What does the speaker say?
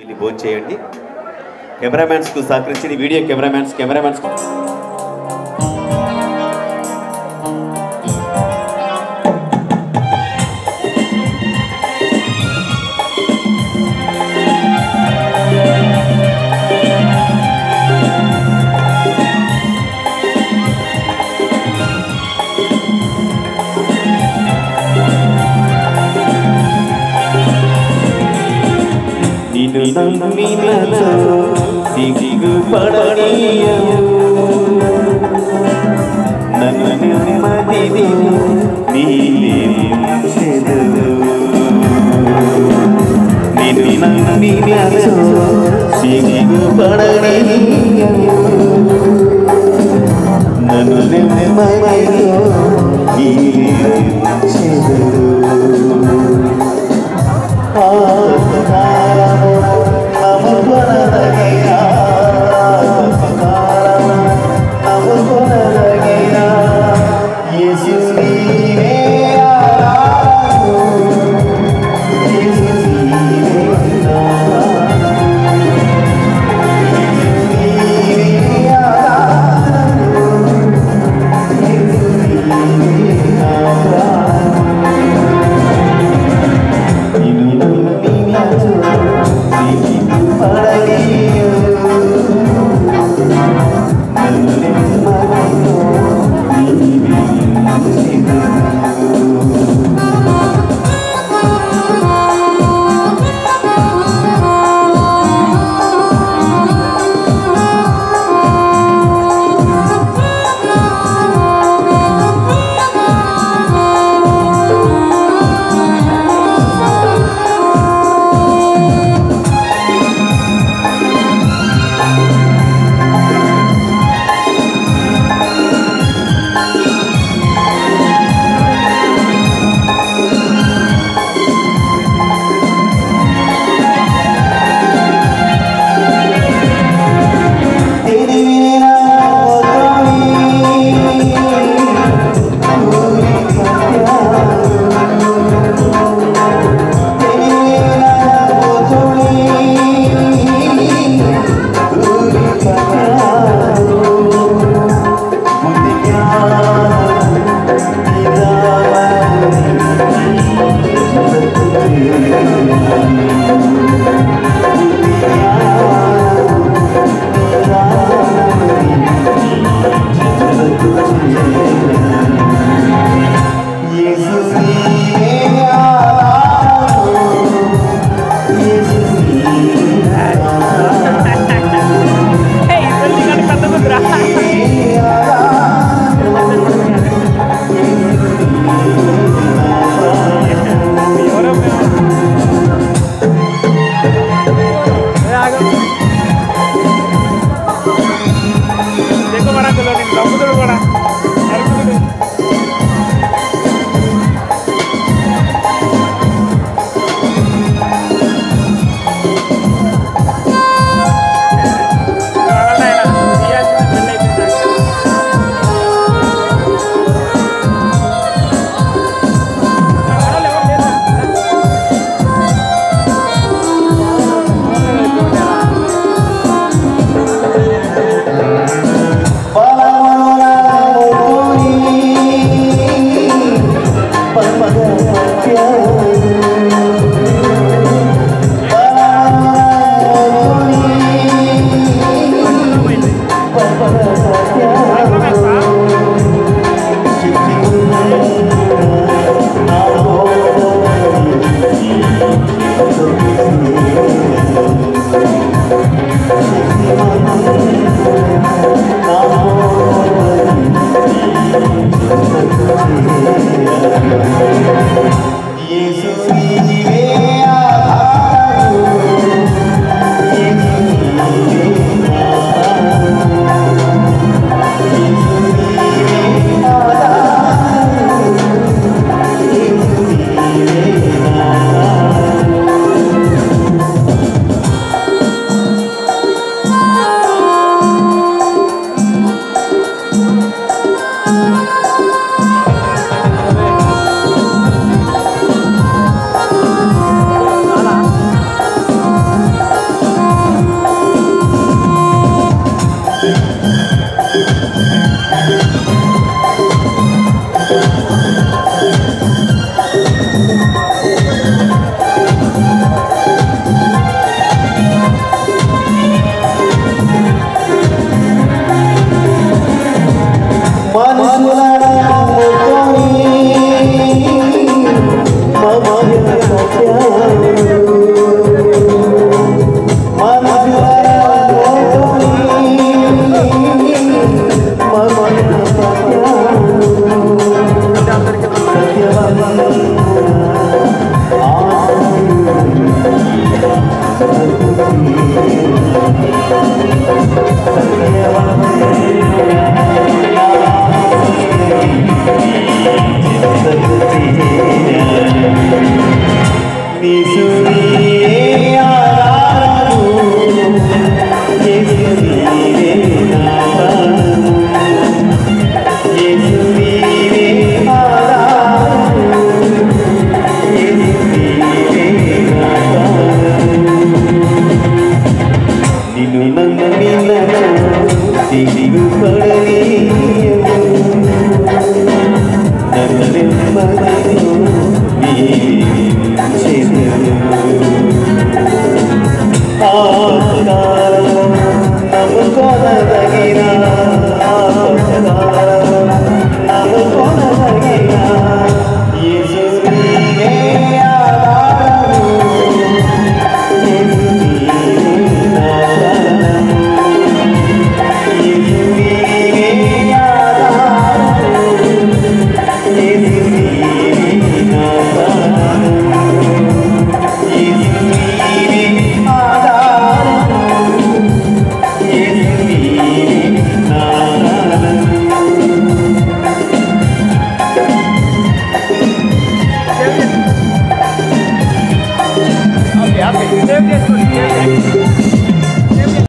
వెళ్ళి భోజనం చేయండి. కెమెరామ్యాన్స్కు సహకరించిన వీడియో కెమెరామ్యాన్స్ కెమెరామ్యాన్స్ నిన్ను నమ్మినలో సిగ్గుపడనీయవు నన్ను నెమ్మదిని నీచెదవు నిన్ను నమ్మినలో సిగ్గుపడనీయవు నన్ను mim.